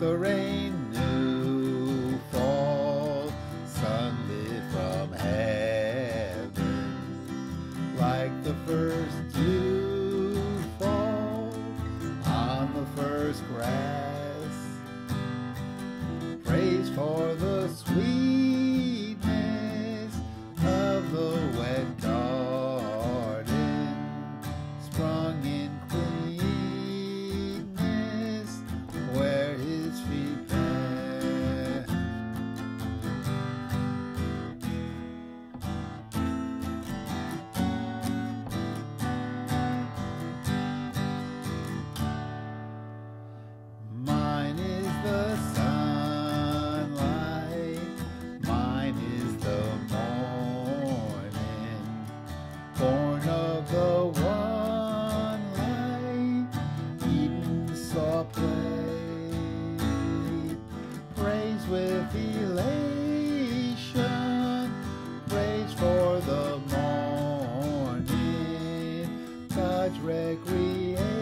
the rain, new fall, sunlit from heaven, like the first dew fall on the first grass. For